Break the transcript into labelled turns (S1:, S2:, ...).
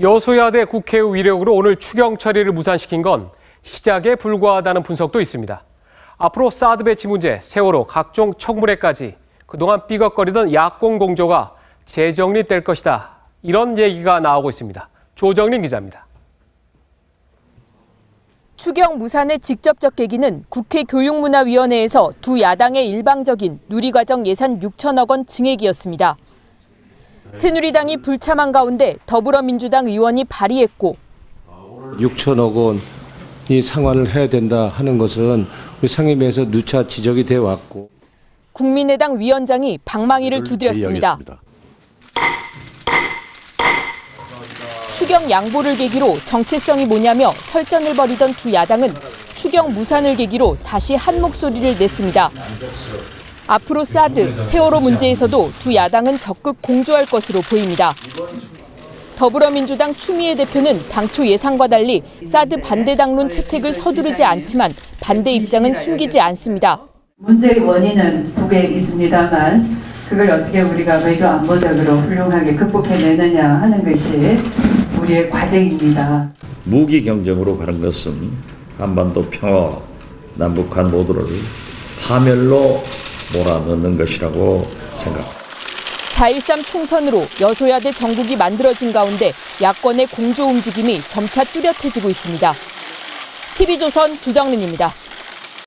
S1: 여소야대 국회의 위력으로 오늘 추경 처리를 무산시킨 건 시작에 불과하다는 분석도 있습니다. 앞으로 사드 배치 문제, 세월호, 각종 청문회까지 그동안 삐걱거리던 야권 공조가 재정립될 것이다. 이런 얘기가 나오고 있습니다. 조정린 기자입니다.
S2: 추경 무산의 직접적 계기는 국회 교육문화위원회에서 두 야당의 일방적인 누리과정 예산 6천억 원 증액이었습니다. 새누리당이 불참한 가운데 더불어민주당 의원이 발의했고
S3: 6천억 원이 상환을 해야 된다 하는 것은 우리 상임위에서 누차 지적이 돼 왔고
S2: 국민의당 위원장이 방망이를 두드렸습니다. 추경 양보를 계기로 정체성이 뭐냐며 설전을 벌이던 두 야당은 추경 무산을 계기로 다시 한 목소리를 냈습니다. 앞으로 사드, 세월호 문제에서도 두 야당은 적극 공조할 것으로 보입니다. 더불어민주당 추미애 대표는 당초 예상과 달리 사드 반대 당론 채택을 서두르지 않지만 반대 입장은 숨기지 않습니다.
S4: 문제의 원인은 북에 있습니다만 그걸 어떻게 우리가 외교 안보적으로 훌륭하게 극복해내느냐 하는 것이 우리의 과제입니다.
S5: 무기 경쟁으로 가는 것은 한반도 평화, 남북한 모두를 파멸로 몰아넣는 것이라고 생각합니다.
S2: 4.13 총선으로 여소야대 정국이 만들어진 가운데 야권의 공조 움직임이 점차 뚜렷해지고 있습니다. TV조선 조정린입니다.